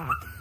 Ah.